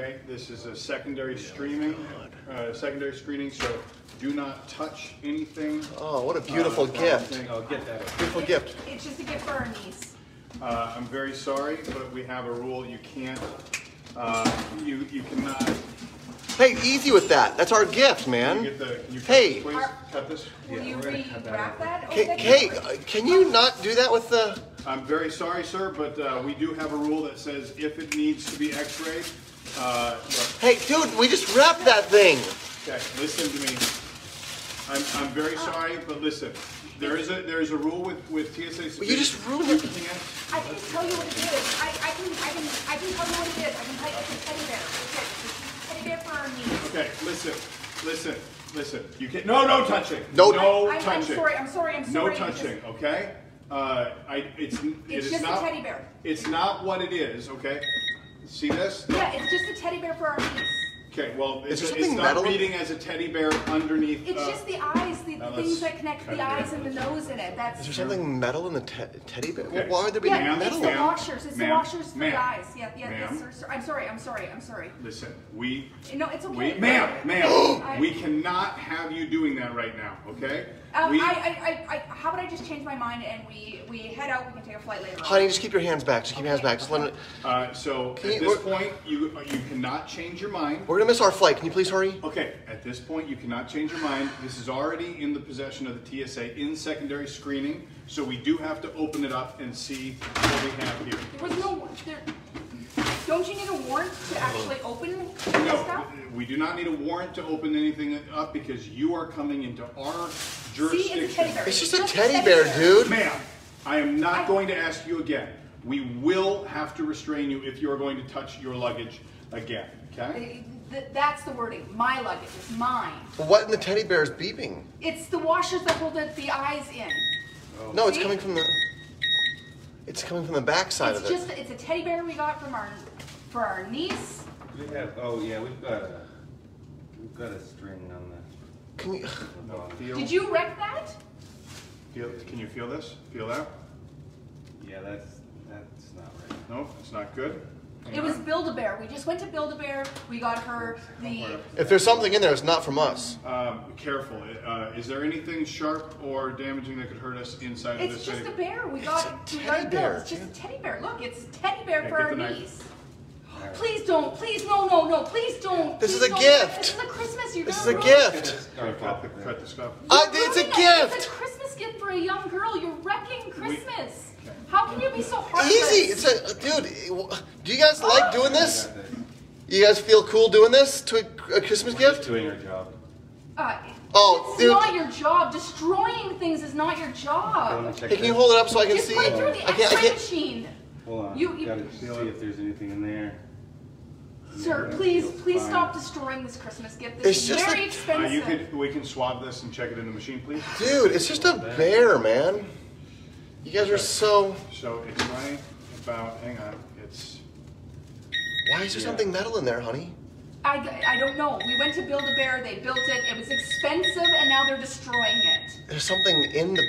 Okay, this is a secondary streaming, uh, secondary screening, so do not touch anything. Oh, what a beautiful Uh, gift. anything. Oh, get that. Beautiful gift. It's just a gift for our niece. Uh, I'm very sorry, but we have a rule, you can't, uh, you, you cannot, Hey, easy with that. That's our gift, can you man. get the, can you Hey. this, please? Cut this? Will you we're gonna cut that re-wrap that? Hey, that'd be hey, uh, can you not do that with the? I'm very sorry, sir, but uh, we do have a rule that says if it needs to be x-rayed, uh, Hey, dude, we just wrapped that thing. okay, listen to me. I'm, I'm very sorry, but listen, there is a, there is a rule with, with TSA. Well, you just ruined it. I can tell you what it is. I, I can, I can, I can tell you what it is. I can tell you it's a teddy bear. Okay, it's a teddy bear for our niece. okay, listen, listen, listen, you can't, no, no touching. No- No I'm, I'm sorry, I'm sorry, I'm sorry. No sorry. touching, okay? Uh, I, it's, it It's is just a teddy bear. It's not what it is, okay? See this? Yeah, it's just a teddy bear for our niece. Okay, well, Is it's, there it's not metal? reading as a teddy bear underneath. It's uh, just the eyes, the, now things that connect the eyes and the nose in it. That's Is there something metal in the te- teddy bear? Okay. Why would there be yeah, metal? it's the Ma'am, washers. It's the washers for ma'am, the eyes. Yeah, yeah, ma'am. yes, sir, sir. I'm sorry, I'm sorry, I'm sorry. Listen, we, No, it's okay. we, ma'am, ma'am, we cannot have you doing that right now, okay? Um, We- I, I, I, I, how about I just change my mind and we, we head out, we can take a flight later on. Honey, just keep your hands back. Just keep your hands back. Just let it. Uh, so Can at you- this point, you, uh, you cannot change your mind. We're gonna miss our flight. Can you please hurry? Okay, at this point, you cannot change your mind. This is already in the possession of the TSA in secondary screening, so we do have to open it up and see what we have here. There was no, there, don't you need a warrant to actually open this No, stuff? we do not need a warrant to open anything up because you are coming into our See, it's a teddy jurisdiction. bear. It's just a teddy bear, dude. Ma'am, I am not I- going to ask you again. We will have to restrain you if you are going to touch your luggage again, okay? Th- That's the wording. My luggage is mine. Well, what in the teddy bear is beeping? It's the washers that hold the, the eyes in. Oh. No, it's See? coming from the. It's coming from the back side It's of it. just, it's a teddy bear we got from our, for our niece. We have, oh yeah, we've got a, we've got a string on the. Can you? No, feel, Did you wreck that? feel, can you feel this? Feel that? Yeah, that's, that's not right. No, it's not good? Hang It was. Build-A-Bear. We just went to Build-A-Bear. We got her the, If there's something in there, it's not from us. Um, careful. Uh, is there anything sharp or damaging that could hurt us inside of it's this? just a bear. We It's got, a teddy it built. bear, It's just a teddy bear. Look, it's a teddy bear Okay, for get our the knife. niece. Please don't. Please, no, no, no. Please don't. This Please is a don't. gift. This is a Christmas. You're This is a ruin gift. Cut the, cut the scuff. Uh, it's a ruining it. It's gift. a Christmas gift for a young girl. You're wrecking Christmas. How can you be so heartless? Easy. It's a dude. Do you guys like doing this? We got this. You guys feel cool doing this to a, a Christmas gift? doing our job. Uh, Oh, it's dude. not your job. Destroying things is not your job. Hey, can you hold it up so I can Just see? put it through the I can't. I X-ray machine. Hold on, You- you- gotta see if there's anything in there. Sir, please, please fine. stop destroying this Christmas gift. This It's is just very a- Uh, expensive. you could, we can swab this and check it in the machine, please. Dude, it's just a bear, man. You guys are so. So it's running about, hang on, it's, Why is there Yeah. something metal in there, honey? I, I don't know. We went to Build a Bear. They built it. It was expensive, and now they're destroying it. There's something in the.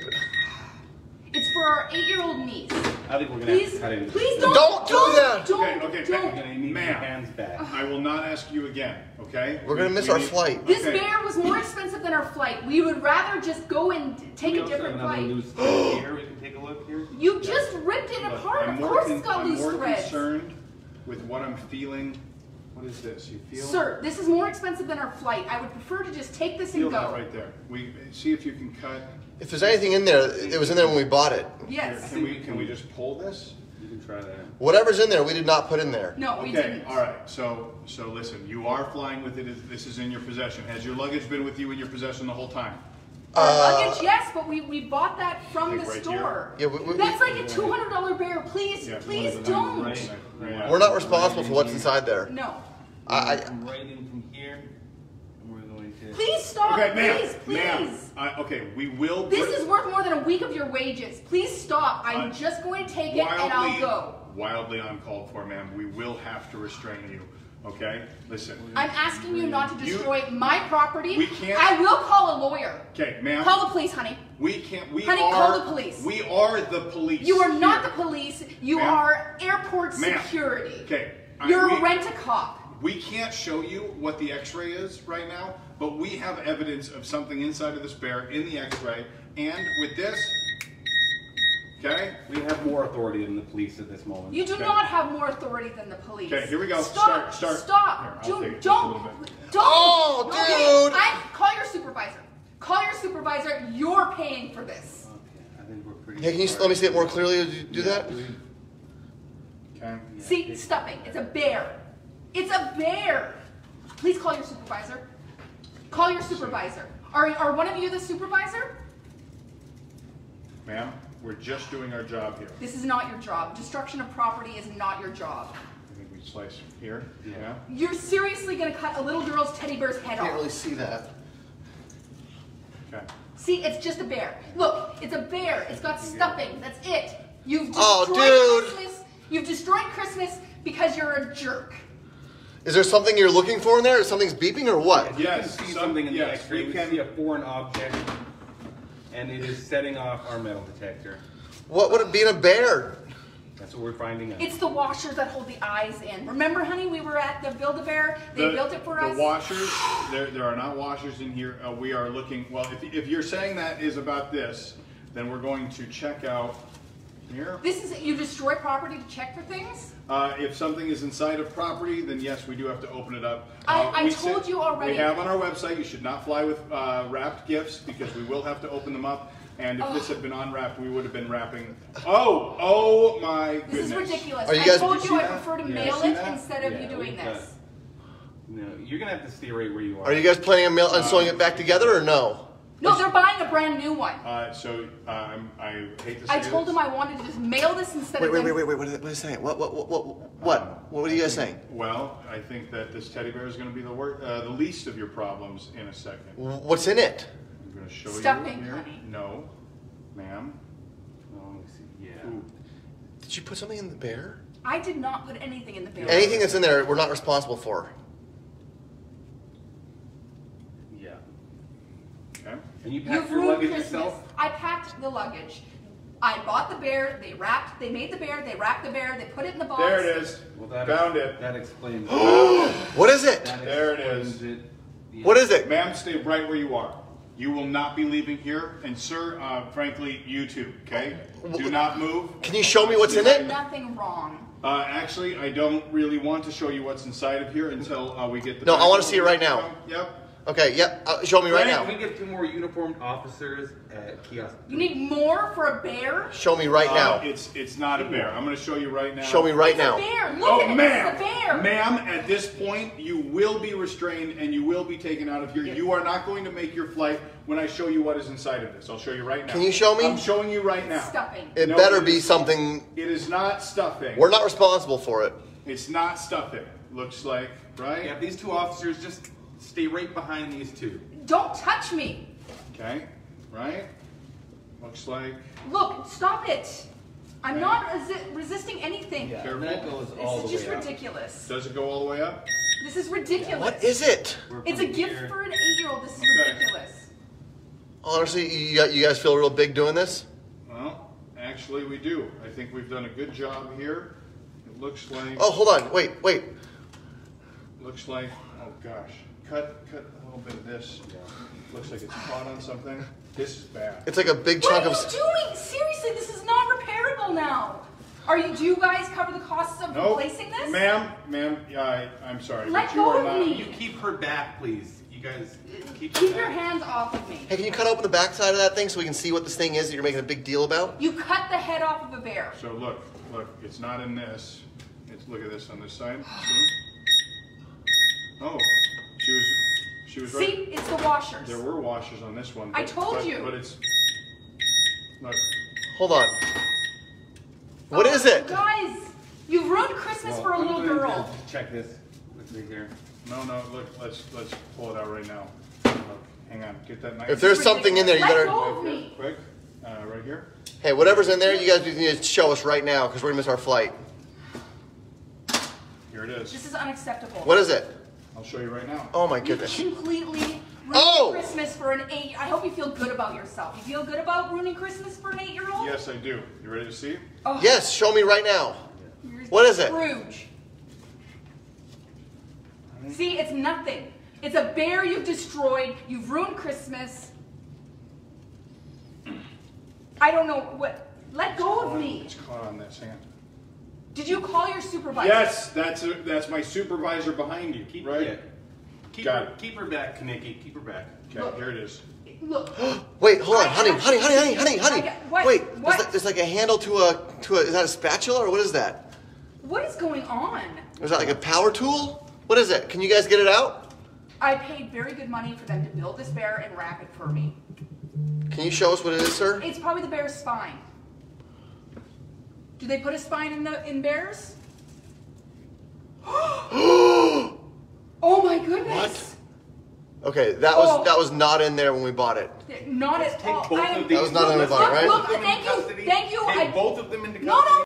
It's for our eight-year-old niece. I think we're gonna have Please, to cut it. please don't. Don't do that. Don't. Okay, okay, don't. Gonna need Ma'am. hands back. Uh-huh. I will not ask you again, okay? We're gonna miss we our need- flight. This Okay. bear was more expensive than our flight. We would rather just go and take We a also have different flight. loose thread here, we can take a look here. You just ripped it apart. I'm Of course con- it's got I'm loose more threads. concerned with what I'm feeling. What is this? You feel? Sir, this is more expensive than our flight. I would prefer to just take this and Feel go. that right there. We, see if you can cut. If there's anything in there, it was in there when we bought it. Yes. Can we, can we just pull this? You can try that. Whatever's in there, we did not put in there. No, we Okay, didn't. all right. So, so listen, you are flying with it. This is in your possession. Has your luggage been with you in your possession the whole time? Our Uh, luggage, yes, but we, we bought that from Like the right store. Yeah, we- we- That's like a two hundred dollar bear. Please, Yeah, please don't. Right, right. We're not responsible for what's inside there. No. I, I, Come right in from here, and we're going to. Please stop. Okay, ma'am, please, please. ma'am. I, okay, we will. This bring- is worth more than a week of your wages. Please stop. I'm Uh, just going to take it and I'll go. Wildly uncalled for, ma'am. We will have to restrain you. Okay, listen. I'm asking you not to You- destroy my property. We can't- I will call a lawyer. Okay, ma'am. Call the police, honey. We can't. We Honey, are. call the police. We are the police. You are not the police. You Ma'am. are airport Ma'am. security. Okay. I- You're we- a rent a cop. We can't show you what the x-ray is right now, but we have evidence of something inside of this bear in the x-ray. And with this, okay? We have more authority than the police at this moment. You do Okay. not have more authority than the police. Okay, here we go. Stop. Start, start. Stop. Here, Do- take it just a don't. Don't. Oh, Okay, dude. I call your supervisor. Call your supervisor. You're paying for this. Okay, I think we're pretty. Hey, can you let me see it more clearly as you do that? Okay. Yeah, See, okay. stuffing. It's a bear. It's a bear. Please call your supervisor. Call your supervisor. Are, are one of you the supervisor? Ma'am, we're just doing our job here. This is not your job. Destruction of property is not your job. I think we slice here. Yeah. Yeah. You're seriously gonna cut a little girl's teddy bear's head off. I Can't off. really see that. Okay. See, it's just a bear. Look, it's a bear. It's got stuffing. That's it. You've oh, destroyed Oh, dude. Christmas. You've destroyed Christmas because you're a jerk. Is there something you're looking for in there? Is something's beeping or what? You Yes, can see some- something in the yes, X-ray. we We can- see a foreign object, and it is setting off our metal detector. What would it be in a bear? That's what we're finding out. It's the washers that hold the eyes in. Remember, honey, we were at the Build-A-Bear. They The- built it for the us. washers, there, there are not washers in here. Uh, we are looking, well, if, if you're saying that is about this, then we're going to check out here. This is you destroy property to check for things. Uh, if something is inside of property, then yes, we do have to open it up. I- Uh, I told said- you already. We have on our website, you should not fly with uh, wrapped gifts because we will have to open them up. And if this had been unwrapped, we would have been wrapping. Oh, oh my This is ridiculous. Are you I told you you I prefer to Yeah. mail it that? instead of Yeah, you doing we've got- this. No, you're gonna have to stay right where you are. Are you guys planning on, mail- on sewing it back together or no? No, they're buying a brand new one. Uh, so uh, I'm, hate to say I told this. them I wanted to just mail this instead Wait, of wait, them- wait, wait, wait. What is it, what is it saying? What, what, what, what, what? What are you guys saying? Well, I think that this teddy bear is going to be the wor- uh, the least of your problems in a second. What's in it? I'm going to show Stuffing, you here. honey. No, ma'am. Oh, let me see. Yeah. Ooh. Did you put something in the bear? I did not put anything in the bear. Anything that's in there, we're not responsible for. Yeah. Okay. And you You've packed your luggage Christmas. yourself? I packed the luggage. I bought the bear. They wrapped. They made the bear. They wrapped the bear. They put it in the box. There it is. Well, that Found ex- it. That explains. What is it? that There it is. It. Yeah. What is it? Ma'am, stay right where you are. You will not be leaving here, and sir, uh, frankly, you too. Okay. Do not move. Can you show me what's in it? nothing wrong. Uh, actually, I don't really want to show you what's inside of here until uh, we get the. No, I wanna see it right now. Yep. Okay, yep. Uh, show me right now. Can we now. get two more uniformed officers at kiosk? You need more for a bear. Show me right Uh, now. it's it's not a bear. I'm going to show you right now. Show me right It's a now. bear. Look Oh, at it. ma'am, It's a bear. ma'am, at this point, you will be restrained and you will be taken out of here. You are not going to make your flight when I show you what is inside of this. I'll show you right now. Can you show me? I'm showing you right now. Stuffing. It No, better it be is- something. It is not stuffing. We're not responsible for it. It's not stuffing. Looks like, right? Yeah, these two officers just stay right behind these two. Don't touch me. Okay, right? Looks like. Look, stop it. I'm Okay. not resi- resisting anything. Yeah, Careful. and that goes This is the just way up. ridiculous. Does it go all the way up? This is ridiculous. What is it? It's a gift here. for an eight-year-old. This is Okay. ridiculous. Honestly, you, you guys feel real big doing this? Well, actually, we do. I think we've done a good job here. It looks like. Oh, hold on. Wait, wait. Looks like. Oh gosh. Cut, cut a little bit of this. Looks like it's caught on something. This is bad. It's like a big What chunk are of. you s- doing? Seriously, this is not repairable now. Are you? Do you guys cover the costs of No, replacing this? ma'am, ma'am. I, I'm sorry, Let but you go are of not. me. You keep her back, please. You guys keep, Keep your hands off of me. Hey, can you cut open the backside of that thing so we can see what this thing is that you're making a big deal about? You cut the head off of a bear. So look, look. It's not in this. It's look at this on this side. See? Oh, she was, she was right. See, it's the washers. There were washers on this one. I told but- you. But it's. Look. Hold on. What Oh, is it? Guys, you ruined Christmas Well, for a I'm little going to girl. Check this quickly here. No, no. Look. Let's let's pull it out right now. Look, hang on. Get that knife. If there's something in there, you Let better. go of. Quick. Uh, right here. Hey, whatever's in there, you guys need to show us right now because we're gonna miss our flight. Here it is. This is unacceptable. What is it? I'll show you right now. Oh my You goodness. completely ruined Oh! Christmas for an eight. I hope you feel good about yourself. You feel good about ruining Christmas for an eight-year-old? Yes, I do. You ready to see? Oh, Yes, show me right now. you're What is it? Scrooge. See, it's nothing. It's a bear you've destroyed. You've ruined Christmas. I don't know what. Let go of me. It's caught on that sand. Did you call your supervisor? Yes, that's a, that's my supervisor behind you. Keep right. yeah. Keep Got her, it. keep her back, Kaneki. Keep her back. Okay, here it is. Look. Wait, hold on, I honey, honey, honey, honey, honey, honey. I got- what? Wait, What? There's, like, there's like a handle to a to a. Is that a spatula or what is that? What is going on? Is that like a power tool? What is it? Can you guys get it out? I paid very good money for them to build this bear and wrap it for me. Can you show us what it is, sir? It's probably the bear's spine. Do they put a spine in the in bears? oh my goodness! What? Okay, that was Oh. that was not in there when we bought it. Not Let's at take all. both I of these. That was not let's the take bottom, right? Look, of them in thank you, thank you, Take I- both of them into No, no,